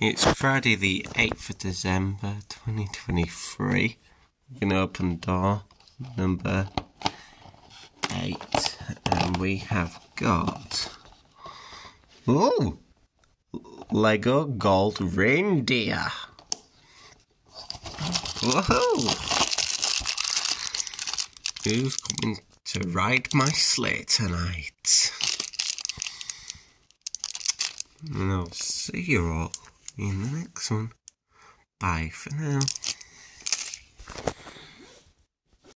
It's Friday the 8th of December 2023. We're going to open door number 8 and we have got. Oh! Lego Gold Reindeer. Whoa! Who's coming to ride my sleigh tonight? And I'll see you all in the next one. Bye for now.